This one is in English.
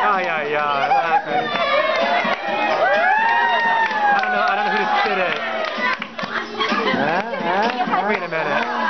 Oh, yeah, yeah. What happened? I don't know. I don't know who to spit at. Wait a minute.